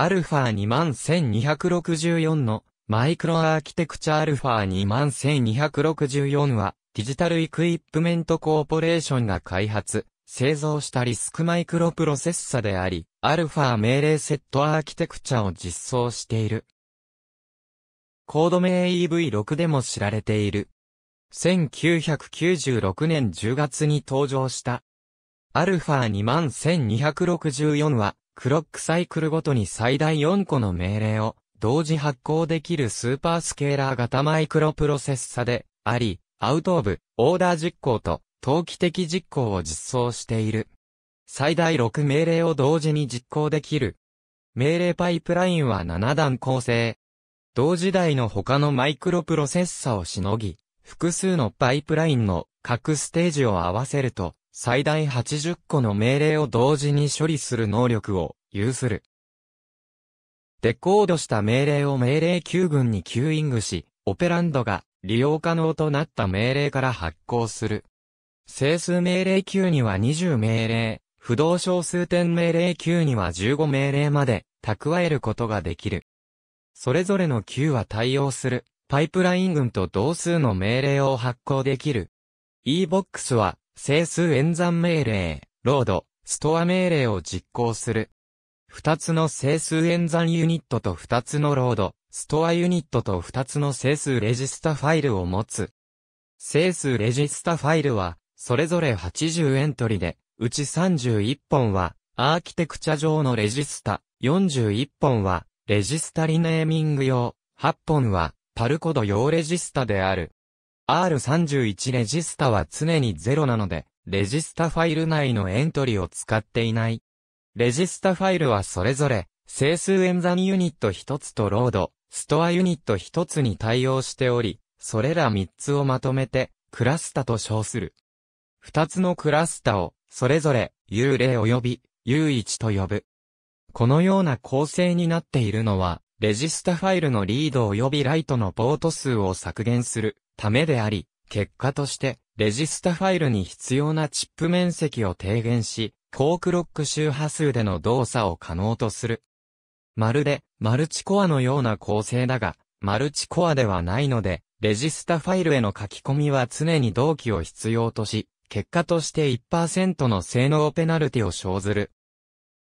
α21264 のマイクロアーキテクチャ α21264 はデジタルイクイップメントコーポレーションが開発、製造したリスクマイクロプロセッサであり、アルファ命令セットアーキテクチャを実装している。コード名 EV6 でも知られている。1996年10月に登場した。アルファ21264は、クロックサイクルごとに最大4個の命令を同時発行できるスーパースケーラー型マイクロプロセッサであり、アウトオブ、オーダー実行と、投機的実行を実装している。最大6命令を同時に実行できる。命令パイプラインは7段構成。同時代の他のマイクロプロセッサをしのぎ、複数のパイプラインの各ステージを合わせると、最大80個の命令を同時に処理する能力を有する。デコードした命令を命令9群にキューイングし、オペランドが利用可能となった命令から発行する。整数命令9には20命令、不動小数点命令9には15命令まで蓄えることができる。それぞれの Q は対応するパイプライン群と同数の命令を発行できる。EBOX は整数演算命令、ロード、ストア命令を実行する。二つの整数演算ユニットと二つのロード、ストアユニットと二つの整数レジスタファイルを持つ。整数レジスタファイルは、それぞれ80エントリで、うち31本は、アーキテクチャ上のレジスタ、41本は、レジスタリネーミング用、8本は、 PAL コード用レジスタである。R31 レジスタは常に0なので、レジスタファイル内のエントリーを使っていない。レジスタファイルはそれぞれ、整数演算ユニット1つとロード、ストアユニット1つに対応しており、それら3つをまとめて、クラスタと称する。2つのクラスタを、それぞれ、U0 及び U1 と呼ぶ。このような構成になっているのは、レジスタファイルのリード及びライトのポート数を削減するためであり、結果として、レジスタファイルに必要なチップ面積を低減し、高クロック周波数での動作を可能とする。まるで、マルチコアのような構成だが、マルチコアではないので、レジスタファイルへの書き込みは常に同期を必要とし、結果として1%の性能ペナルティを生ずる。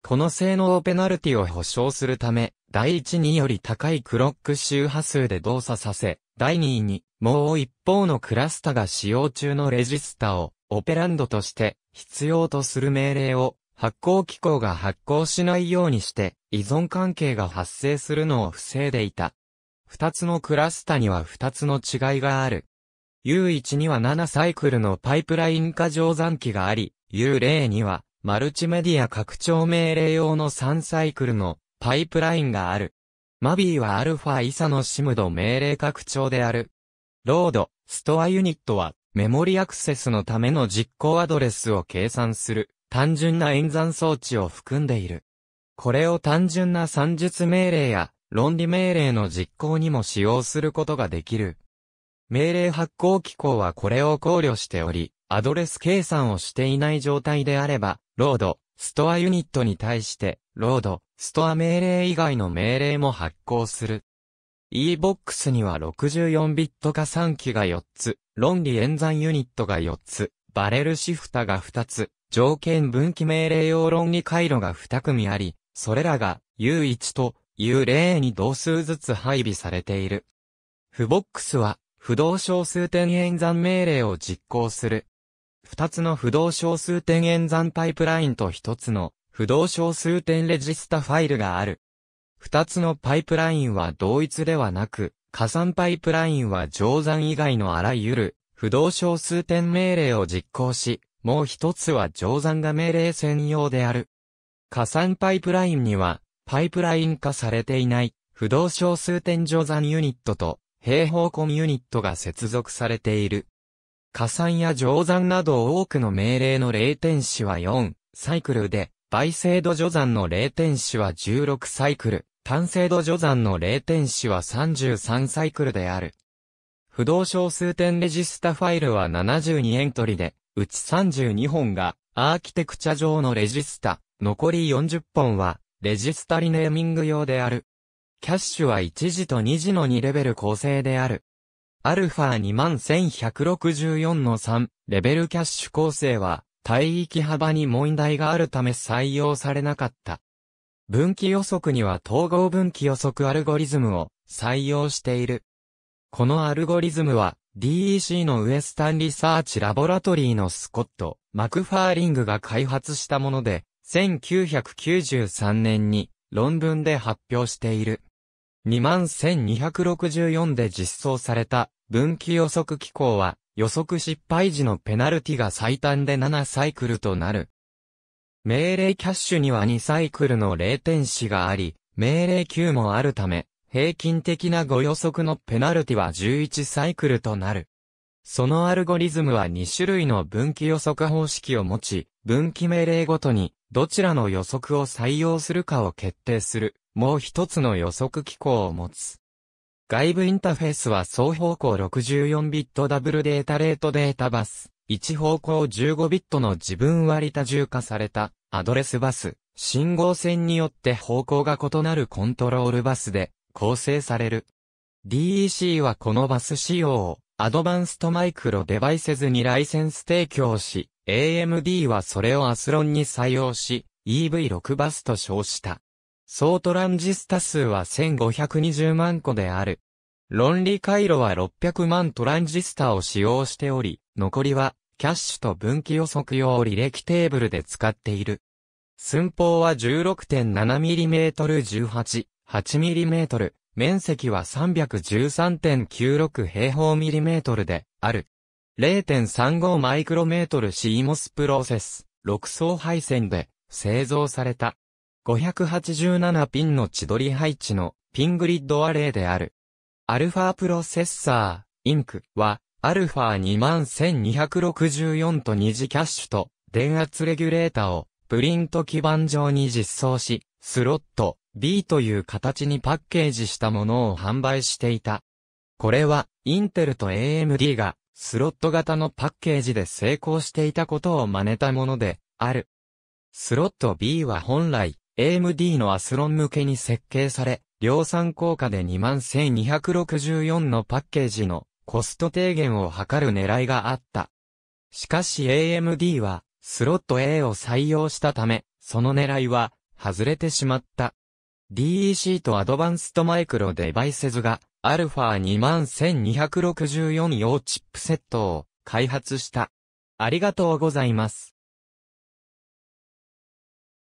この性能ペナルティを保証するため、第1により高いクロック周波数で動作させ、第2に、もう一方のクラスタが使用中のレジスタを、オペランドとして必要とする命令を発行機構が発行しないようにして依存関係が発生するのを防いでいた。二つのクラスタには二つの違いがある。U1 には7サイクルのパイプライン化乗算器があり、U0 にはマルチメディア拡張命令用の3サイクルのパイプラインがある。 MVI は Alpha ISA の SIMD 命令拡張である。ロード、ストアユニットはメモリアクセスのための実行アドレスを計算する単純な演算装置を含んでいる。これを単純な算術命令や論理命令の実行にも使用することができる。命令発行機構はこれを考慮しており、アドレス計算をしていない状態であれば、ロード、ストアユニットに対して、ロード、ストア命令以外の命令も発行する。EBOX には64ビット加算器が4つ、論理演算ユニットが4つ、バレルシフタが2つ、条件分岐命令用論理回路が2組あり、それらが U1 と U0 に同数ずつ配備されている。フボックスは不動小数点演算命令を実行する。2つの不動小数点演算パイプラインと1つの不動小数点レジスタファイルがある。二つのパイプラインは同一ではなく、加算パイプラインは乗算以外のあらゆる不動小数点命令を実行し、もう一つは乗算が命令専用である。加算パイプラインには、パイプライン化されていない不動小数点乗算ユニットと平方根ユニットが接続されている。加算や乗算など多くの命令の0点子は4サイクルで、倍精度序算の0点子は16サイクル。単精度序算の0点子は33サイクルである。不動小数点レジスタファイルは72エントリで、うち32本がアーキテクチャ上のレジスタ、残り40本はレジスタリネーミング用である。キャッシュは1次と2次の2レベル構成である。アルファ21164の3、レベルキャッシュ構成は、帯域幅に問題があるため採用されなかった。分岐予測には統合分岐予測アルゴリズムを採用している。このアルゴリズムは DEC のウエスタンリサーチラボラトリーのスコット・マクファーリングが開発したもので、1993年に論文で発表している。21264で実装された分岐予測機構は予測失敗時のペナルティが最短で7サイクルとなる。命令キャッシュには2サイクルの0点子があり、命令9もあるため、平均的な誤予測のペナルティは11サイクルとなる。そのアルゴリズムは2種類の分岐予測方式を持ち、分岐命令ごとにどちらの予測を採用するかを決定する、もう一つの予測機構を持つ。外部インターフェースは双方向64ビットダブルデータレートデータバス、一方向15ビットの自分割多重化された。アドレスバス、信号線によって方向が異なるコントロールバスで。構成される。DEC はこのバス仕様を。アドバンストマイクロデバイセズにライセンス提供し、AMD はそれをアスロンに採用し、EV6 バスと称した。総トランジスタ数は1520万個である。論理回路は600万トランジスタを使用しており、残りは、キャッシュと分岐予測用履歴テーブルで使っている。寸法は 16.7mm18、8mm、面積は313.96平方ミリメートルである。0.35マイクロメートル CMOS プロセス、6層配線で製造された。587ピンの千鳥配置のピングリッドアレイである。 Alpha Processor, Inc. は、アルファ21264と二次キャッシュと電圧レギュレータをプリント基板上に実装し、スロット B という形にパッケージしたものを販売していた。これは、インテルと AMD がスロット型のパッケージで成功していたことを真似たもので、ある。スロット B は本来、AMD のアスロン向けに設計され、量産効果で21264のパッケージのコスト低減を図る狙いがあった。しかし AMD はスロット A を採用したため、その狙いは外れてしまった。DEC とアドバンストマイクロデバイセズが α21264 用チップセットを開発した。ありがとうございます。